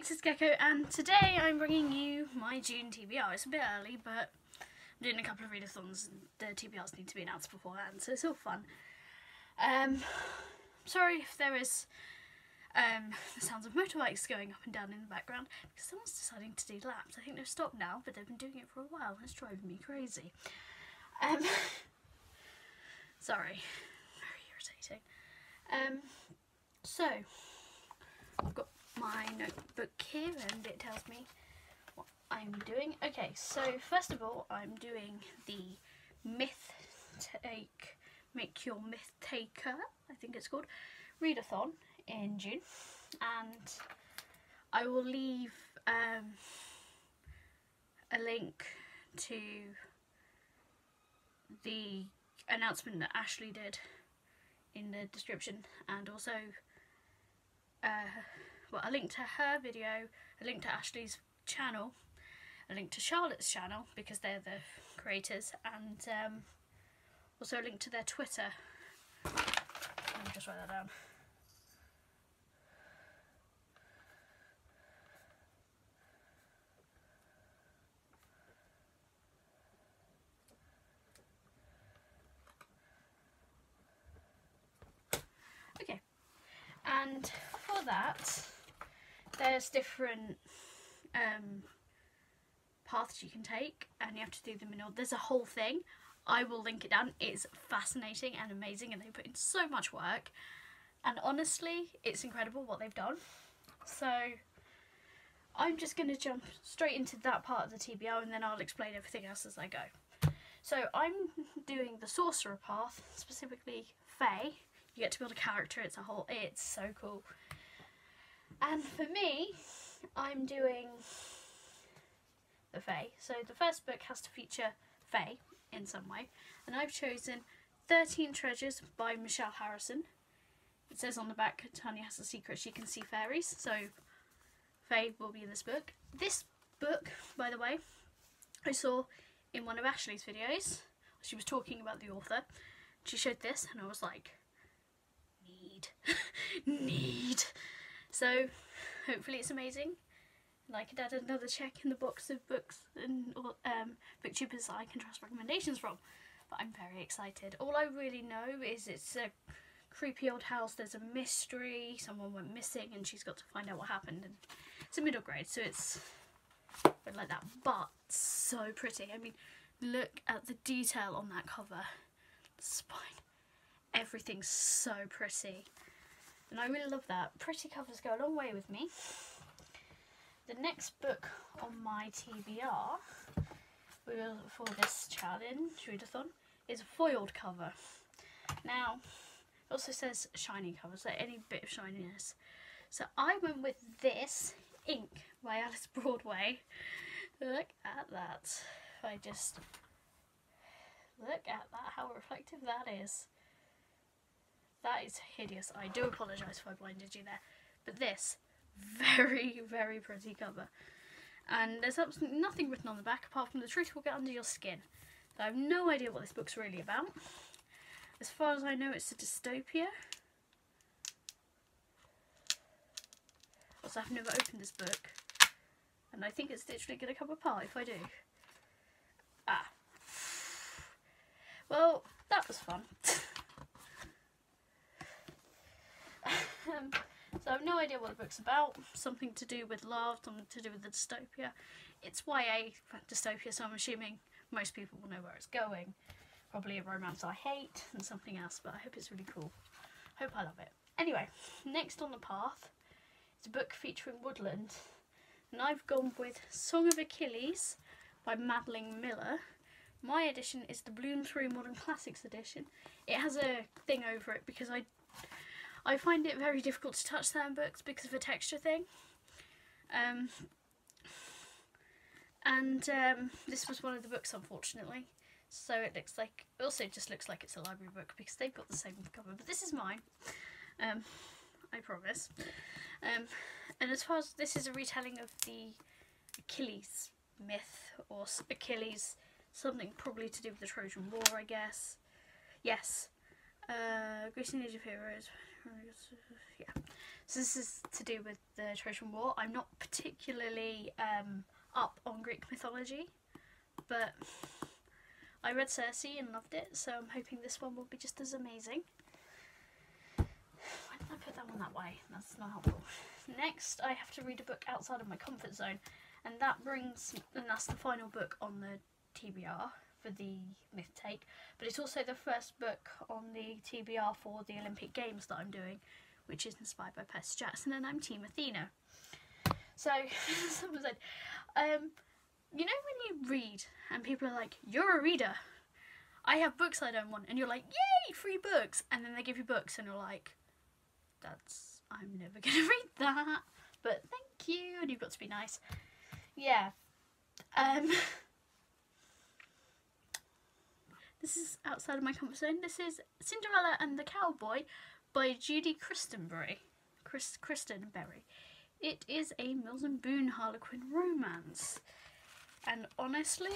Pixis Gecko and today I'm bringing you my June TBR. It's a bit early but I'm doing a couple of readathons and the TBRs need to be announced beforehand so it's all fun. Um, sorry if there is um, the sounds of motorbikes going up and down in the background because someone's deciding to do laps. I think they've stopped now but they've been doing it for a while and it's driving me crazy. Um, sorry, very irritating. Um, so, I've got my notebook here and it tells me what I'm doing. Okay, so first of all, I'm doing the Myth Take, Make Your Myth Taker, I think it's called, readathon in June. And I will leave um, a link to the announcement that Ashleigh did in the description and also uh, well, a link to her video, a link to Ashleigh's channel, a link to Charlotte's channel because they're the creators, and um, also a link to their Twitter. Let me just write that down. Okay, and for that, there's different um, paths you can take and you have to do them in order. There's a whole thing. I will link it down. It's fascinating and amazing and they put in so much work. And honestly, it's incredible what they've done. So I'm just going to jump straight into that part of the TBR and then I'll explain everything else as I go. So I'm doing the Sorcerer path, specifically Fae. You get to build a character, it's a whole, it's so cool. And for me, I'm doing the Fae. So the first book has to feature Fae in some way. And I've chosen 13 Treasures by Michelle Harrison. It says on the back, Tanya has a secret, she can see fairies. So Fae will be in this book. This book, by the way, I saw in one of Ashleigh's videos. She was talking about the author. She showed this and I was like, need, need. So hopefully it's amazing. And I could add another check in the box of books and um, booktubers I can trust recommendations from. But I'm very excited. All I really know is it's a creepy old house. There's a mystery. Someone went missing and she's got to find out what happened. And it's a middle grade, so it's like that. But so pretty. I mean, look at the detail on that cover. The spine. Everything's so pretty. And I really love that. Pretty covers go a long way with me. The next book on my TBR for this challenge, readathon, is a foiled cover. Now, it also says shiny cover, so any bit of shininess. So I went with this, Ink, by Alice Broadway. Look at that. I just... Look at that, how reflective that is. That is hideous. I do apologise if I blinded you there. But this, very, very pretty cover. And there's absolutely nothing written on the back apart from the truth will get under your skin. I have no idea what this book's really about. As far as I know, it's a dystopia. Also, I've never opened this book. And I think it's literally going to come apart if I do. Ah. Well, that was fun. um, so I have no idea what the book's about. Something to do with love, something to do with the dystopia. It's YA dystopia, so I'm assuming most people will know where it's going. Probably a romance I hate and something else, but I hope it's really cool. Hope I love it. Anyway, next on the path is a book featuring woodland. And I've gone with Song of Achilles by Madeline Miller. My edition is the Bloomsbury Modern Classics edition. It has a thing over it because I I find it very difficult to touch certain books because of a texture thing. Um, and um, this was one of the books, unfortunately. So it looks like, also just looks like it's a library book because they've got the same cover. But this is mine, um, I promise. Um, and as far as this is a retelling of the Achilles myth, or Achilles, something probably to do with the Trojan War, I guess. Yes. Uh, Greece and of Heroes. Yeah. So this is to do with the Trojan War. I'm not particularly um, up on Greek mythology, but I read Circe and loved it, so I'm hoping this one will be just as amazing. Why did I put that one that way? That's not helpful. Next, I have to read a book outside of my comfort zone, and that brings, and that's the final book on the TBR for the myth take, but it's also the first book on the TBR for the Olympic Games that I'm doing, which is inspired by Percy Jackson, and I'm Team Athena. So, someone said, um, you know when you read and people are like, you're a reader. I have books I don't want, and you're like, yay, free books, and then they give you books, and you're like, that's I'm never gonna read that, but thank you, and you've got to be nice. Yeah. Um. This is outside of my comfort zone. This is Cinderella and the Cowboy by Judy Christenberry. Chris Christenberry. It is a Mills and Boon Harlequin romance. And honestly,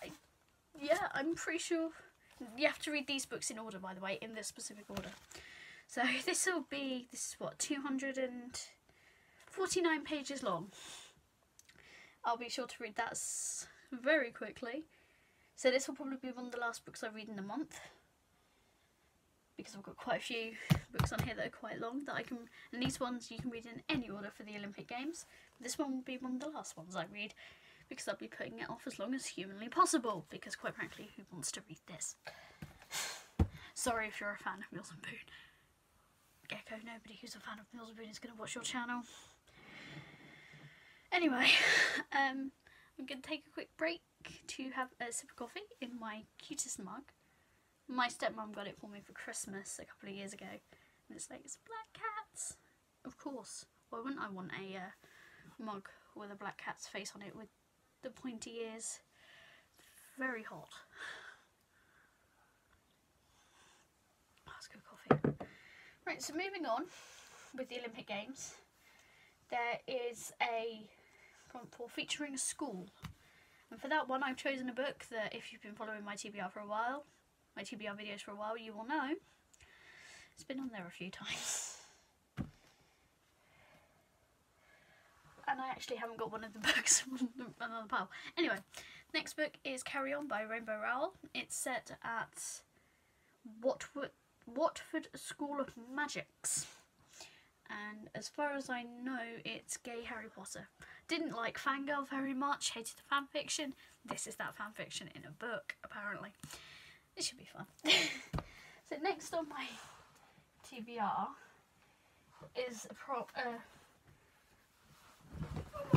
I, yeah, I'm pretty sure you have to read these books in order, by the way, in this specific order. So this will be, this is what, 249 pages long. I'll be sure to read that very quickly. So this will probably be one of the last books I read in a month because I've got quite a few books on here that are quite long that I can and these ones you can read in any order for the Olympic Games. This one will be one of the last ones I read because I'll be putting it off as long as humanly possible because quite frankly who wants to read this? Sorry if you're a fan of Mills and Boon. Gecko, nobody who's a fan of Mills and Boon is going to watch your channel. Anyway, um, I'm going to take a quick break to have a sip of coffee in my cutest mug. My stepmom got it for me for Christmas a couple of years ago, and it's like it's black cats. Of course, why wouldn't I want a uh, mug with a black cat's face on it with the pointy ears? Very hot. That's good coffee. Right, so moving on with the Olympic Games, there is a prompt for featuring a school and for that one, I've chosen a book that if you've been following my TBR for a while, my TBR videos for a while, you will know. It's been on there a few times. And I actually haven't got one of the books on the pile. Anyway, next book is Carry On by Rainbow Rowell. It's set at Watford School of Magics. And as far as I know, it's gay Harry Potter. Didn't like Fangirl very much, hated the fanfiction. This is that fanfiction in a book, apparently. This should be fun. so next on my TBR is a pro. Uh,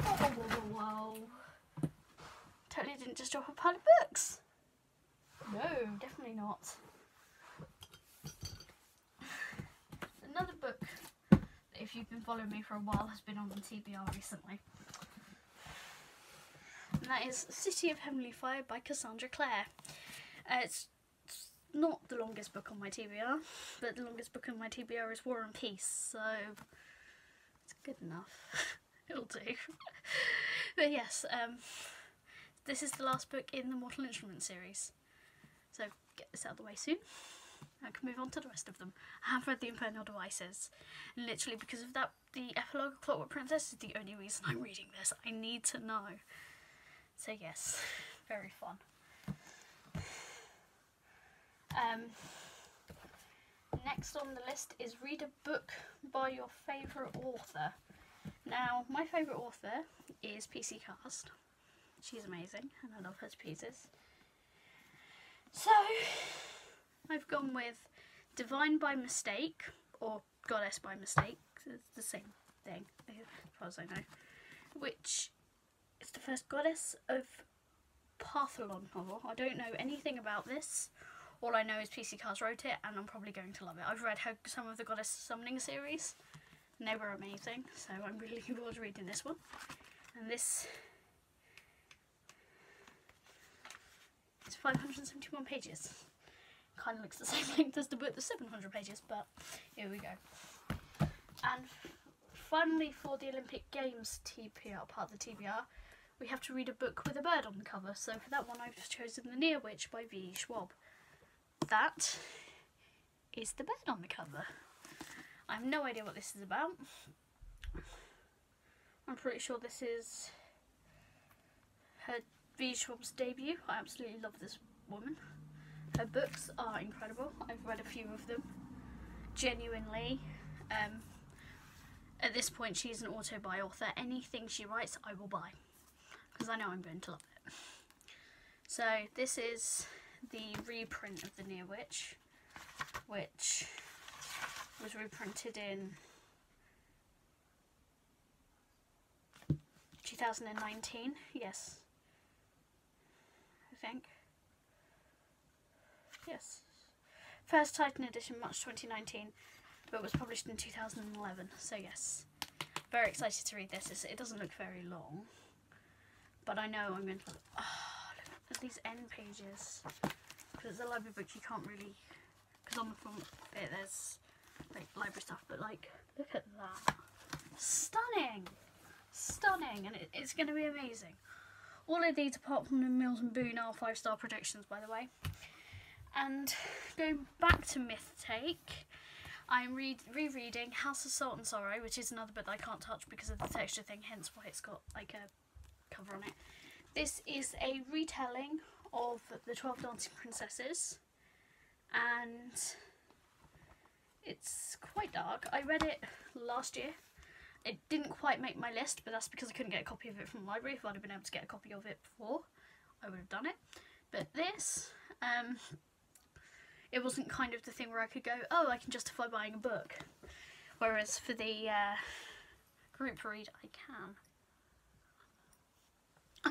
whoa, whoa, whoa, Totally didn't just drop a pile of books. No, definitely not. Another book if you've been following me for a while, has been on the TBR recently. And that is City of Heavenly Fire by Cassandra Clare. Uh, it's not the longest book on my TBR, but the longest book on my TBR is War and Peace, so it's good enough. It'll do. but yes, um, this is the last book in the Mortal Instrument series. So get this out of the way soon. I can move on to the rest of them. I have read the Infernal Devices. Literally because of that, the epilogue of Clockwork Princess is the only reason I'm reading this. I need to know. So yes, very fun. Um, next on the list is read a book by your favourite author. Now, my favourite author is PC Cast. She's amazing and I love her to pieces. So, I've gone with Divine by Mistake, or Goddess by Mistake, it's the same thing, as far as I know, which is the first Goddess of Partholon novel. Oh, I don't know anything about this. All I know is PC Cast wrote it, and I'm probably going to love it. I've read her, some of the Goddess Summoning series, and they were amazing, so I'm really looking forward to reading this one. And this is 571 pages kind of looks the same length as the book, the 700 pages, but here we go. And finally, for the Olympic Games TBR, part of the TBR, we have to read a book with a bird on the cover. So for that one, I've chosen The Near Witch by V. Schwab. That is the bird on the cover. I have no idea what this is about. I'm pretty sure this is her V Schwab's debut. I absolutely love this woman. Her books are incredible. I've read a few of them. Genuinely, um, at this point, she's an auto-buy author. Anything she writes, I will buy because I know I'm going to love it. So this is the reprint of the Near Witch, which was reprinted in 2019. Yes, I think. Yes. First Titan edition, March 2019, but was published in 2011. So yes, very excited to read this. It doesn't look very long, but I know I'm going to. Oh, look at these end pages. Because it's a library book, you can't really. Because on the front bit there's like library stuff, but like look at that, stunning, stunning, and it, it's going to be amazing. All of these, apart from the Mills and Boon, are five star predictions, by the way. And going back to Myth Take, I'm re rereading House of Salt and Sorrow, which is another book that I can't touch because of the texture thing, hence why it's got like a cover on it. This is a retelling of The Twelve Dancing Princesses, and it's quite dark. I read it last year. It didn't quite make my list, but that's because I couldn't get a copy of it from the library. If I'd have been able to get a copy of it before, I would have done it. But this, um, it wasn't kind of the thing where I could go, oh, I can justify buying a book. Whereas for the uh, group read, I can.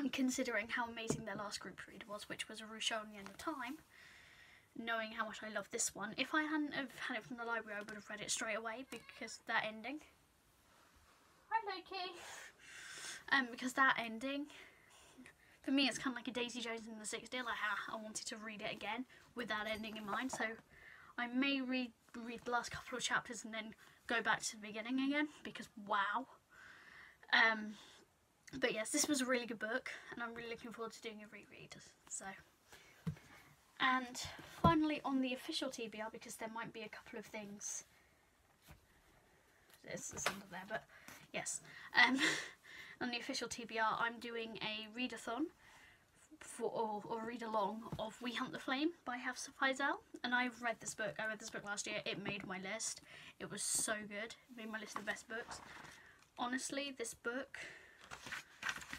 I'm considering how amazing their last group read was, which was Aru Shah on the End of Time. Knowing how much I love this one. If I hadn't have had it from the library, I would have read it straight away because that ending. Hi, Loki. Um, because that ending, for me, it's kind of like a Daisy Jones in the Six Deal. Like, ah, I wanted to read it again with that ending in mind. So I may read read the last couple of chapters and then go back to the beginning again because wow. Um, but yes, this was a really good book, and I'm really looking forward to doing a reread. So, and finally on the official TBR, because there might be a couple of things. It's under there, but yes. Um, on the official TBR, I'm doing a readathon for or, or read along of We Hunt the Flame by Hafsa Faizal, and I've read this book. I read this book last year. It made my list. It was so good. It made my list of best books. Honestly, this book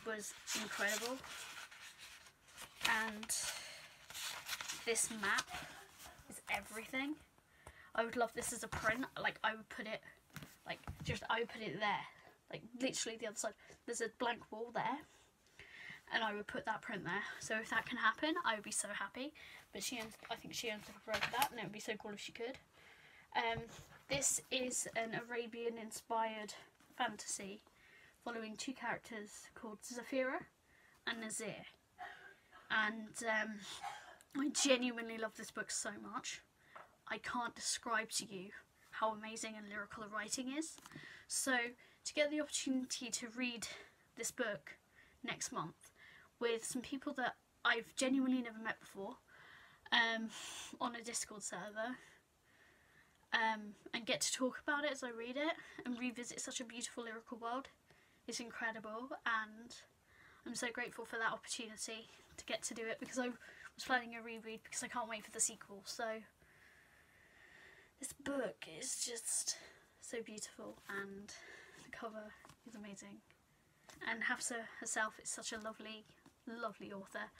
was incredible. And this map is everything. I would love this as a print. Like I would put it, like just I would put it there, like literally the other side. There's a blank wall there, and I would put that print there. So if that can happen, I would be so happy. But she owns, I think she the copyright for that, and it would be so cool if she could. Um, this is an Arabian-inspired fantasy following two characters called Zafira and Nazir. And um, I genuinely love this book so much. I can't describe to you how amazing and lyrical the writing is. So, to get the opportunity to read this book next month with some people that I've genuinely never met before um, on a Discord server um, and get to talk about it as I read it and revisit such a beautiful lyrical world is incredible and I'm so grateful for that opportunity to get to do it because I was planning a reread because I can't wait for the sequel. So this book is just so beautiful and the cover is amazing. And Hafsa herself is such a lovely, lovely author.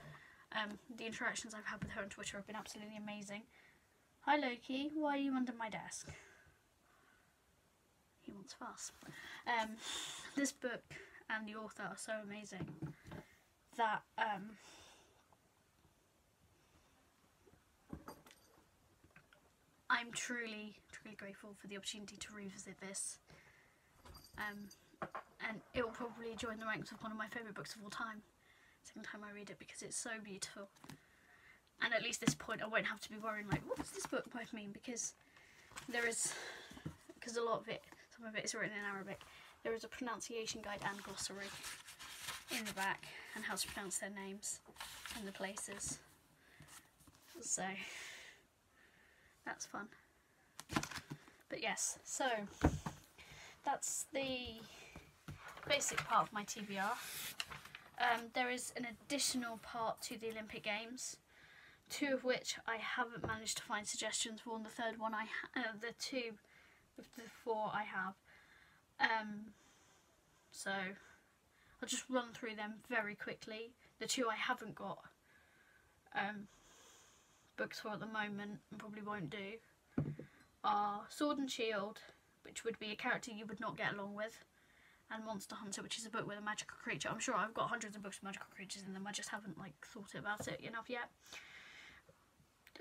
Um, the interactions I've had with her on Twitter have been absolutely amazing. Hi Loki, why are you under my desk? He wants fuss. Um, this book and the author are so amazing that um, I'm truly, truly grateful for the opportunity to revisit this. Um, and it will probably join the ranks of one of my favourite books of all time. Second time I read it because it's so beautiful. And at least this point I won't have to be worrying like, what does this book might mean? Because there is, because a lot of it, some of it is written in Arabic, there is a pronunciation guide and glossary in the back and how to pronounce their names and the places. So that's fun. But yes, so that's the basic part of my TBR. Um, there is an additional part to the Olympic Games, two of which I haven't managed to find suggestions for, and the third one I uh, the two of the four I have. Um, so I'll just run through them very quickly. The two I haven't got um, books for at the moment and probably won't do are Sword and Shield, which would be a character you would not get along with, and Monster Hunter, which is a book with a magical creature. I'm sure I've got hundreds of books with magical creatures in them. I just haven't like thought about it enough yet.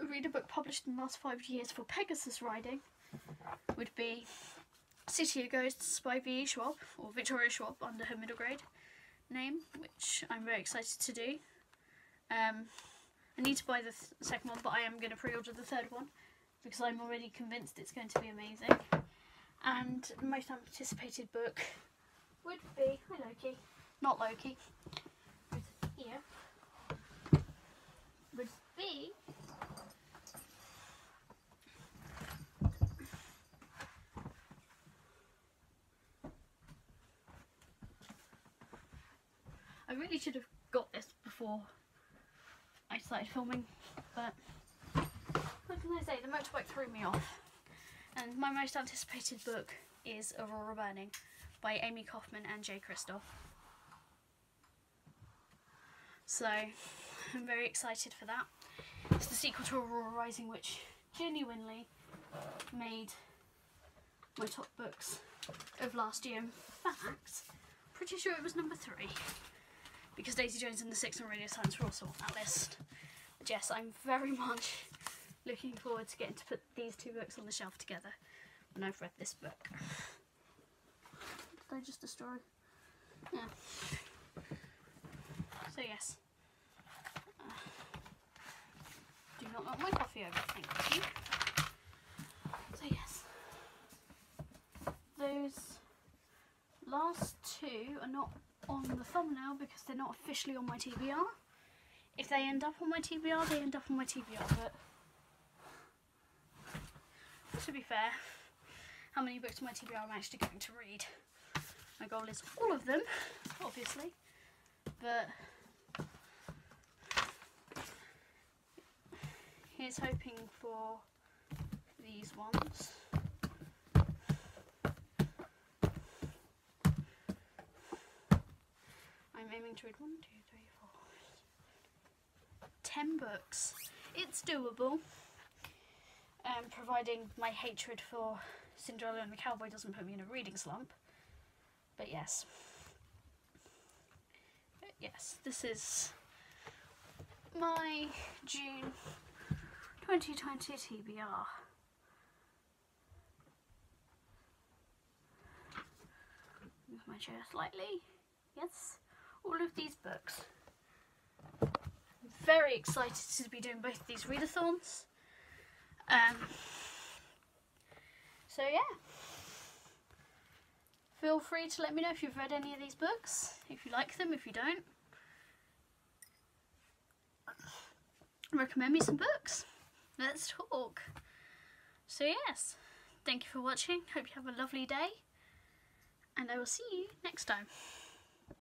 Read a book published in the last five years for Pegasus riding would be City of Ghosts by V. Schwab or Victoria Schwab under her middle grade name, which I'm very excited to do. Um, I need to buy the th- second one, but I am going to pre-order the third one because I'm already convinced it's going to be amazing. And most anticipated book would be hi Loki, not Loki. Here? Would be really should have got this before I started filming, but what can I say? The motorbike threw me off. And my most anticipated book is Aurora Burning by Amie Kaufman and Jay Kristoff. So I'm very excited for that. It's the sequel to Aurora Rising, which genuinely made my top books of last year. In fact, pretty sure it was number three because Daisy Jones and the Six and Radio Silence were also on that list. But yes, I'm very much looking forward to getting to put these two books on the shelf together when I've read this book. Did I just destroy? Yeah. So yes. Uh, do not want my coffee over, thank you. So yes. Those last two are not on the thumbnail because they're not officially on my TBR. If they end up on my TBR, they end up on my TBR, but to be fair, how many books on my TBR I'm actually going to read? My goal is all of them, obviously, but here's hoping for these ones. I'm to read books. It's doable, um, providing my hatred for Cinderella and the Cowboy doesn't put me in a reading slump. But yes, But yes, this is my June 2020 TBR. Move my chair slightly. Yes all of these books. I'm very excited to be doing both of these readathons. Um, so yeah, feel free to let me know if you've read any of these books, if you like them, if you don't. Recommend me some books. Let's talk. So yes, thank you for watching. Hope you have a lovely day. And I will see you next time.